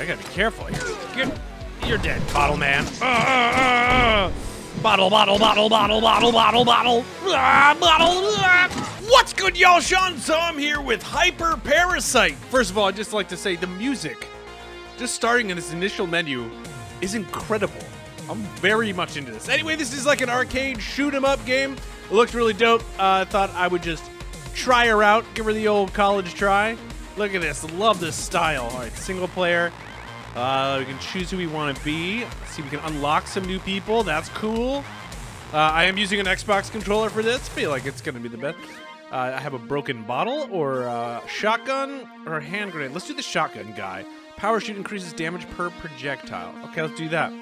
I gotta be careful here. Get, you're dead, bottle man. Uh, uh, uh. Bottle, bottle, bottle, bottle, bottle, bottle, bottle, ah, bottle. ah. What's good, y'all? Shaun So I'm here with HyperParasite. First of all, I'd just like to say the music, just starting in this initial menu, is incredible. I'm very much into this. Anyway, this is like an arcade shoot 'em up game. It looks really dope. Uh, I thought I would just try her out, give her the old college try. Look at this. Love this style. All right, single player. Uh, we can choose who we want to be. See, we can unlock some new people. That's cool. Uh, I am using an Xbox controller for this. Feel like it's going to be the best. Uh, I have a broken bottle or a shotgun or a hand grenade. Let's do the shotgun guy. Power shoot increases damage per projectile. Okay, let's do that.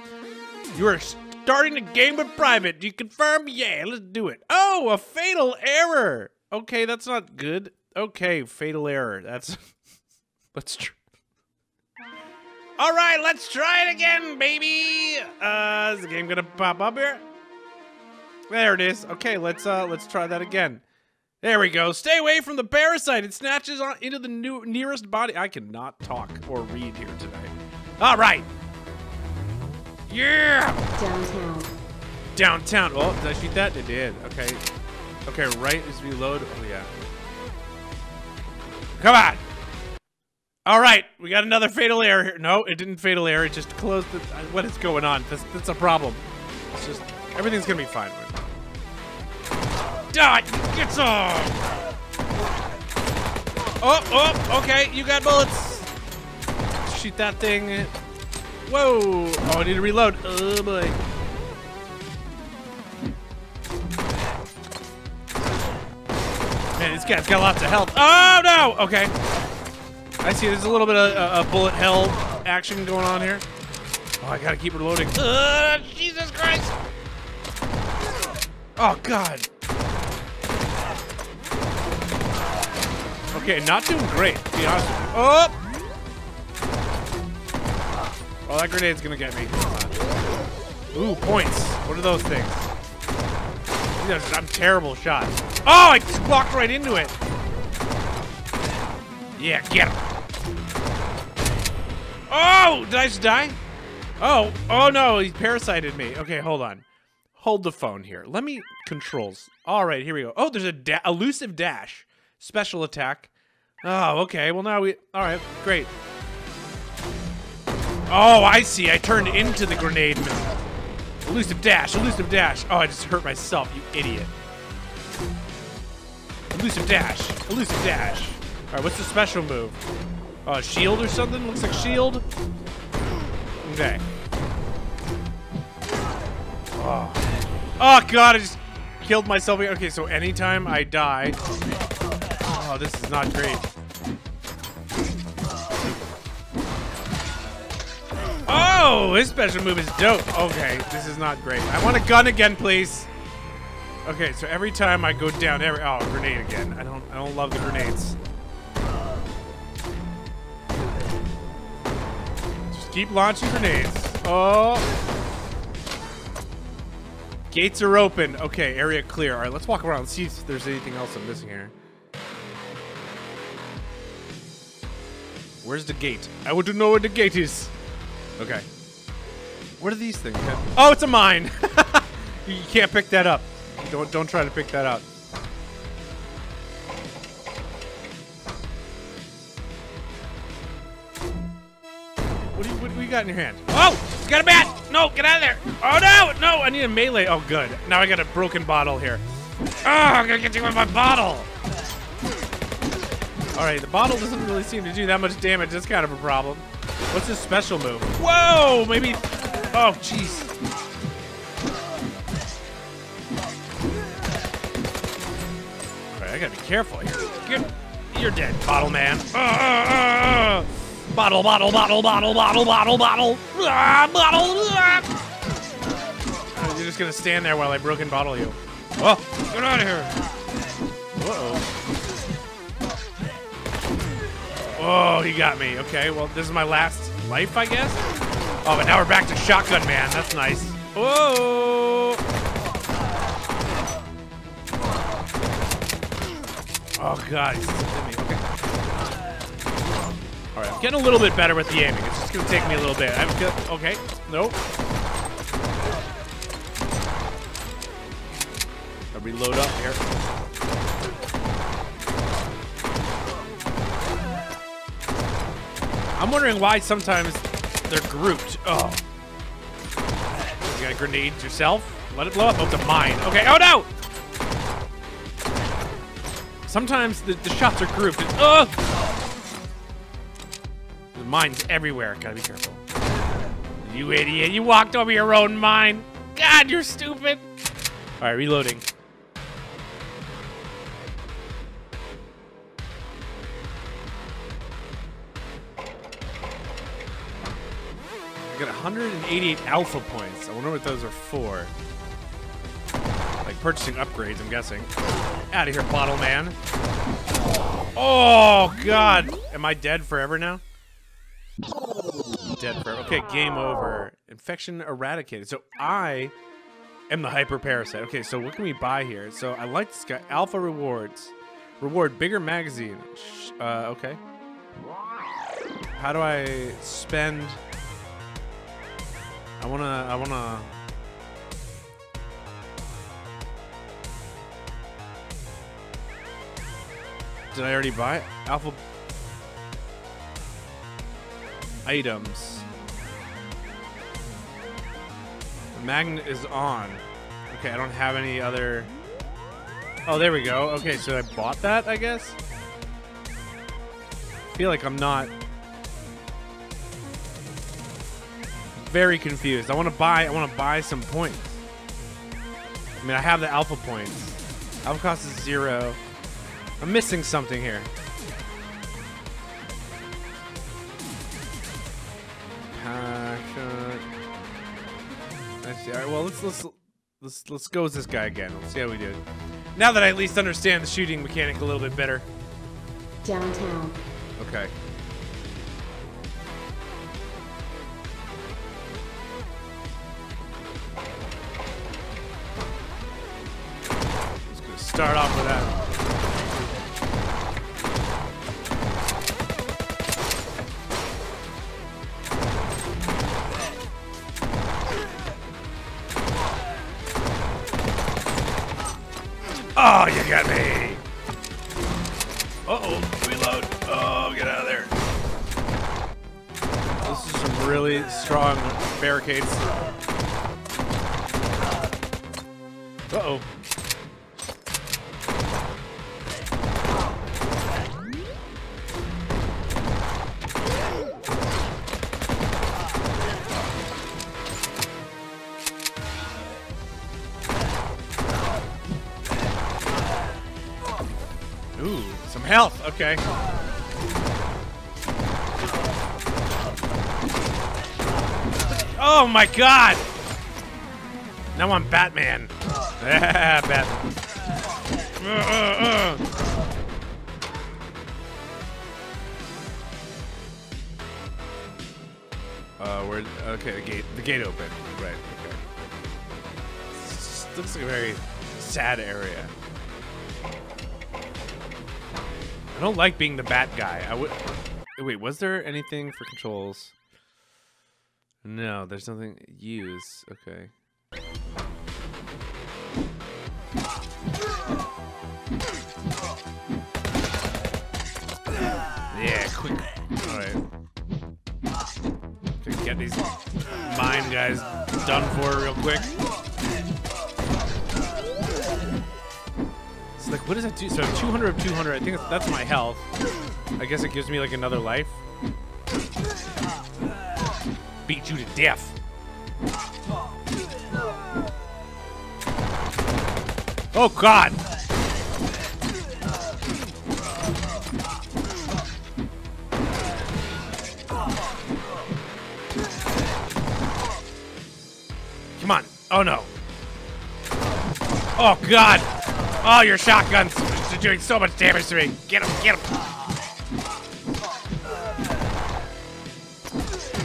You are starting the game with private. Do you confirm? Yeah, let's do it. Oh, a fatal error. Okay, that's not good. Okay, fatal error. That's let's try. All right, let's try it again, baby. Uh, is the game gonna pop up here? There it is. Okay, let's uh, let's try that again. There we go. Stay away from the parasite. It snatches on into the new, nearest body. I cannot talk or read here today. All right. Yeah. Downtown. Downtown. Oh, did I shoot that? It did. Okay. Okay, right is reload. Oh, yeah. Come on. All right, we got another fatal error here. No, it didn't fatal error. It just closed the... Uh, what is going on? That's, that's a problem. It's just... Everything's to be fine. Die! Get some! Oh, oh, okay. You got bullets. Shoot that thing. Whoa! Oh, I need to reload. Oh, boy. Man, this guy's got lots of health. Oh, no! Okay. I see there's a little bit of uh, bullet hell action going on here. Oh, I gotta keep reloading. Uh, Jesus Christ! Oh, God. Okay, not doing great, to be honest with you. Oh! Oh, that grenade's gonna get me. Ooh, points. What are those things? I'm terrible shot. Oh, I just walked right into it. Yeah, get him. Oh, did I just die? Oh, oh no, he parasited me. Okay, hold on. Hold the phone here. Let me controls. All right, here we go. Oh, there's a da elusive dash, special attack. Oh, okay. Well, now we. All right, great. Oh, I see. I turned into the grenade. Elusive dash, elusive dash. Oh, I just hurt myself, you idiot. Elusive dash, elusive dash. All right, what's the special move? Uh, shield or something? Looks like shield. Okay. Oh. oh God, I just killed myself. Okay, so anytime I die, oh, this is not great. Oh, his special move is dope. Okay, this is not great. I want a gun again, please. Okay, so every time I go down, every oh, grenade again. I don't, I don't love the grenades. Keep launching grenades. Oh. Gates are open. Okay, area clear. All right, let's walk around and see if there's anything else I'm missing here. Where's the gate? I want to know where the gate is. Okay. What are these things? Oh, it's a mine. you can't pick that up. Don't don't try to pick that up. Got in your hand? Oh, got a bat. No, get out of there. Oh no, no, I need a melee. Oh, good. Now I got a broken bottle here. Oh, I'm gonna get you with my bottle. All right, the bottle doesn't really seem to do that much damage. That's kind of a problem. What's his special move? Whoa, maybe. Oh, jeez. Alright, I gotta be careful here. Get, you're dead, bottle man. Uh, uh, uh, bottle, bottle, bottle, bottle, bottle, bottle, bottle. Uh, bottle. Uh. You're just gonna stand there while I broken bottle you. Oh, get out of here. Uh oh. Oh, he got me. Okay, well, this is my last life, I guess. Oh, but now we're back to Shotgun Man. That's nice. Whoa! Oh, God. He's me. Okay. All right, I'm getting a little bit better with the aiming. It's just gonna take me a little bit. I'm good. Okay, nope. I reload up here. I'm wondering why sometimes they're grouped. Oh. You got grenades yourself? Let it blow up. Oh, it's a mine. Okay. Oh, no! Sometimes the, the shots are grouped. Oh! Mine's everywhere. Gotta be careful. You idiot. You walked over your own mine. God, you're stupid. All right, reloading. I got 188 alpha points. I wonder what those are for. Like purchasing upgrades, I'm guessing. Out of here, bottle man. Oh, God. Am I dead forever now? Dead forever. Okay, game over. Infection eradicated. So I am the hyper parasite. Okay, so what can we buy here? So I like this guy. Alpha rewards. Reward bigger magazine. Uh, okay. How do I spend... I wanna, I wanna. Did I already buy it? Alpha items. The magnet is on. Okay, I don't have any other. Oh, there we go. Okay, so I bought that, I guess. I feel like I'm not very confused. I want to buy. I want to buy some points. I mean, I have the alpha points. Alpha cost is zero. I'm missing something here. See. All right. Well, let's let's let's let's go with this guy again. Let's see how we do. Now that I at least understand the shooting mechanic a little bit better. Downtown. Okay. Gonna start off strong barricades. Uh-oh. Ooh, some health. Okay. Oh my god! Now I'm Batman. Yeah, Batman. Uh, uh, uh. Uh? Okay, the gate. The gate open. Right. Okay. This looks like a very sad area. I don't like being the bat guy. I would. Wait, was there anything for controls? No, there's nothing. Use. Okay. Yeah, quick. All right. Okay, get these mine guys done for real quick. It's like, what does that do? So 200 of 200, I think that's my health. I guess it gives me like another life. Beat you to death. Oh God! Come on. Oh no. Oh God. Oh, your shotgun's are doing so much damage to me. Get him, get him.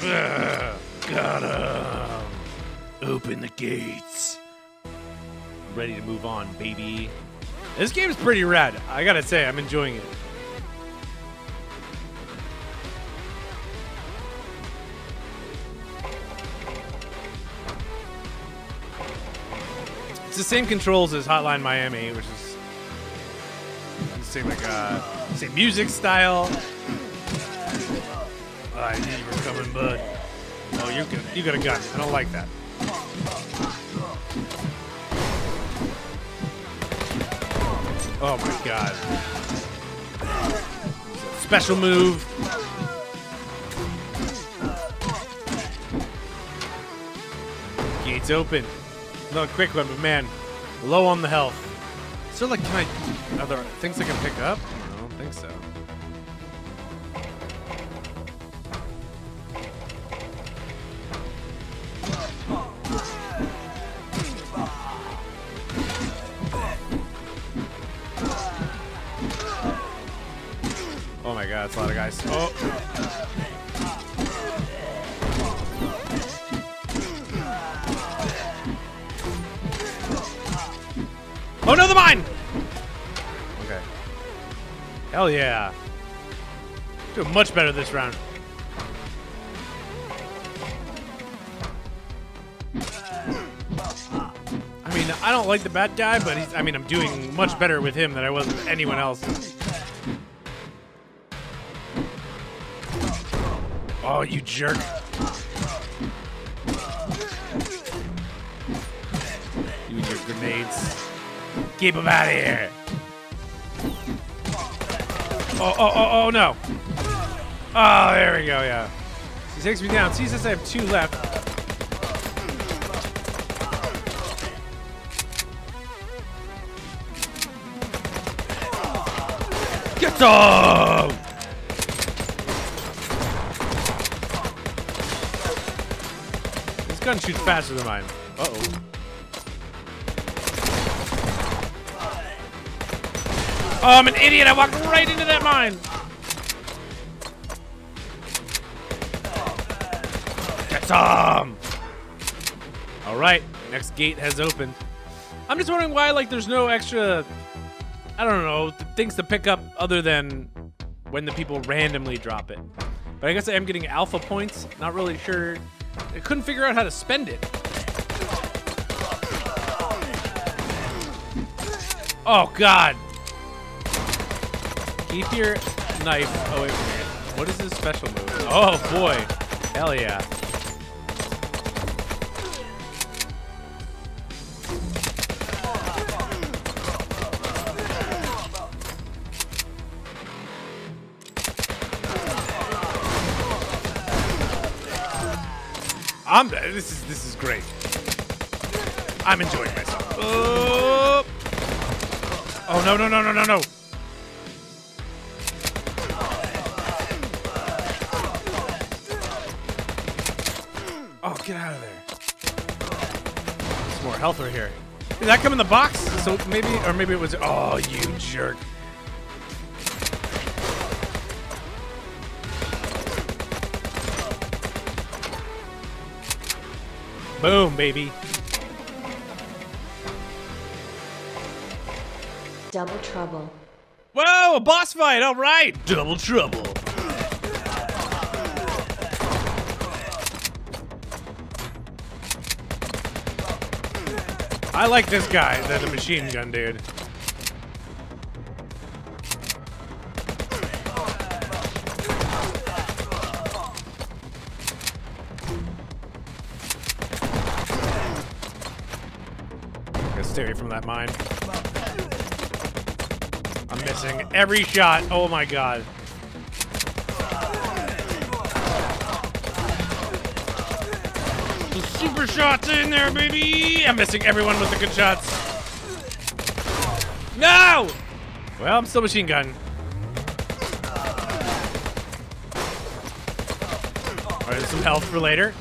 Got him. Open the gates. Ready to move on, baby. This game's pretty rad. I gotta say, I'm enjoying it. It's the same controls as Hotline Miami, which is the same like uh, same music style. I knew you were coming, bud. Oh, you got you got a gun. I don't like that. Oh my god. Special move. Gates open. Not a quick one, but man, low on the health. So like, can I? Are there things I can pick up? I don't think so. God, that's a lot of guys. Oh. Oh no, the mine! Okay. Hell yeah. Doing much better this round. I mean, I don't like the bad guy, but he's, I mean, I'm doing much better with him than I was with anyone else. Oh, you jerk. You and your grenades. Keep him out of here. Oh, oh, oh, oh, no. Oh, there we go, yeah. He takes me down. See, since I have two left. Get some! Gun shoots faster than mine. Uh-oh. Oh, I'm an idiot. I walked right into that mine. Get some. All right, next gate has opened. I'm just wondering why, like, there's no extra, I don't know, th- things to pick up other than when the people randomly drop it. But I guess I am getting alpha points. Not really sure. I couldn't figure out how to spend it. Oh, God. Keep your knife. Oh, wait, wait. What is this special move? Oh, boy. Hell yeah. I'm this is this is great. I'm enjoying myself. Oh, oh no no no no no no. Oh, get out of there. There's more health right here. Did that come in the box? So maybe, or maybe it was. Oh, you jerk. Boom, baby. Double trouble. Whoa, a boss fight. All right. Double trouble. I like this guy, the, the machine gun dude. Away from that mine. I'm missing every shot. Oh my god. The super shots in there, baby! I'm missing everyone with the good shots. No! Well, I'm still machine gun. Alright, some health for later.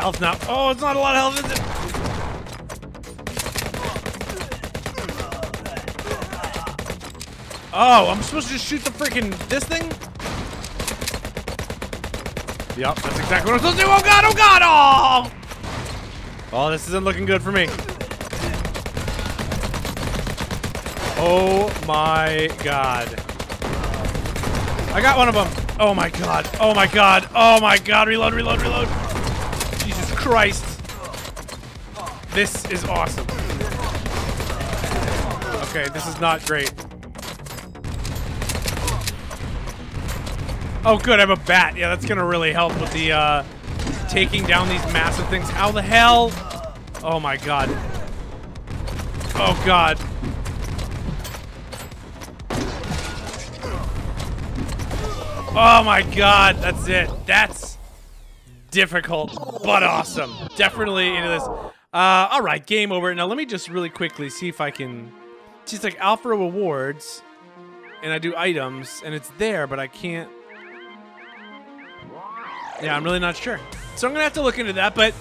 Health now. Oh, it's not a lot of health, is it? Oh, I'm supposed to just shoot the freaking this thing? Yep, that's exactly what I'm supposed to do. Oh god, oh god, oh! Oh, this isn't looking good for me. Oh my god. I got one of them. Oh my god. Oh my god. Oh my god. Reload, reload, reload. Christ. This is awesome. Okay, this is not great. Oh, good. I have a bat. Yeah, that's to really help with the uh, taking down these massive things. How the hell? Oh my god. Oh god. Oh my god, that's it. That's difficult, but awesome. Definitely into this. Uh, all right, game over. Now let me just really quickly see if I can. She's like Alpha Rewards, and I do items, and it's there, but I can't. Yeah, I'm really not sure. So I'm gonna have to look into that. But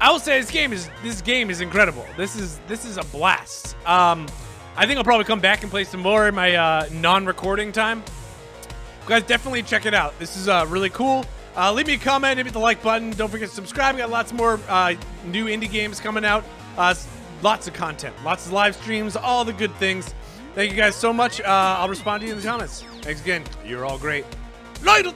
I will say this game is this game is incredible. This is this is a blast. Um, I think I'll probably come back and play some more in my uh, non-recording time guys, definitely check it out. This is uh, really cool. Uh, leave me a comment, hit the like button. Don't forget to subscribe. We got lots more uh, new indie games coming out. Uh, lots of content, lots of live streams, all the good things. Thank you guys so much. Uh, I'll respond to you in the comments. Thanks again. You're all great. Later.